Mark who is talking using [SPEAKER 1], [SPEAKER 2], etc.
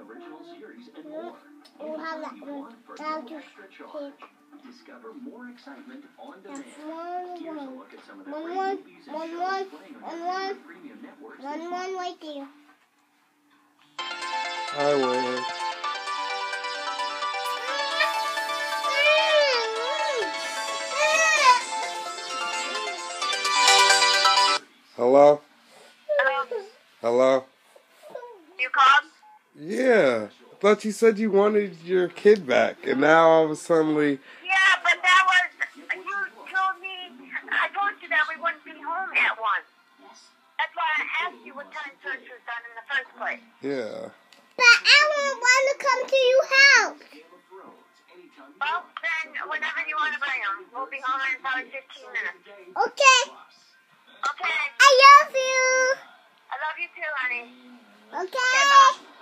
[SPEAKER 1] award-winning original series, and more.
[SPEAKER 2] We'll have that one.
[SPEAKER 1] want for
[SPEAKER 2] Now
[SPEAKER 1] no
[SPEAKER 2] to.
[SPEAKER 1] Discover more excitement on demand.
[SPEAKER 2] one,
[SPEAKER 1] Here's a look at some of the
[SPEAKER 2] One,
[SPEAKER 1] great
[SPEAKER 2] one,
[SPEAKER 1] movies and
[SPEAKER 2] one,
[SPEAKER 1] shows
[SPEAKER 2] one,
[SPEAKER 1] playing on your
[SPEAKER 2] one.
[SPEAKER 1] premium networks this
[SPEAKER 2] One,
[SPEAKER 1] month.
[SPEAKER 2] one right there.
[SPEAKER 3] I win. Hello?
[SPEAKER 4] Hello?
[SPEAKER 3] Hello?
[SPEAKER 4] You called?
[SPEAKER 3] Yeah. I thought you said you wanted your kid back, and now all of a sudden,
[SPEAKER 4] Yeah, but that was, you told me, I told you that we wouldn't be home at 1. That's why I asked you what time church was done in the first place.
[SPEAKER 3] yeah.
[SPEAKER 2] But I won't want to come to your house.
[SPEAKER 4] Well, then, whenever you want to bring them, we'll be home in probably 15 minutes.
[SPEAKER 2] Okay.
[SPEAKER 4] Okay?
[SPEAKER 2] I love you.
[SPEAKER 4] I love you too, honey.
[SPEAKER 2] Okay.
[SPEAKER 4] Okay,